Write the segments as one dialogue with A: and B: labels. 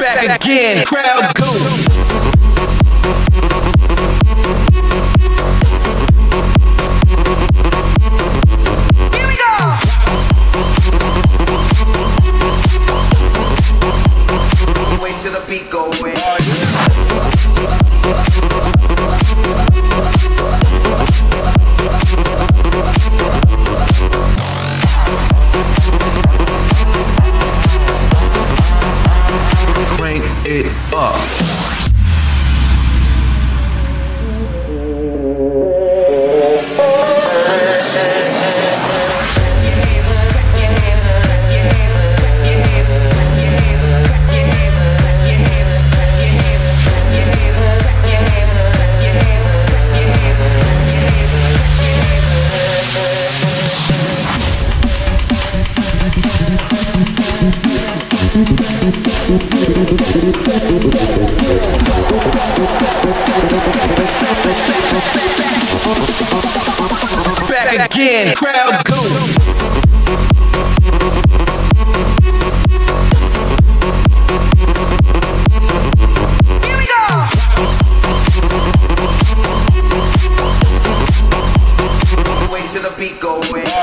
A: Back again, crowd
B: it up.
A: Back again, crowd go. Here we go.
B: Wait till the beat go in.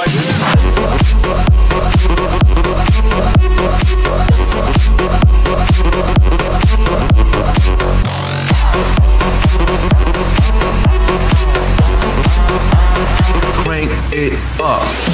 B: 봐.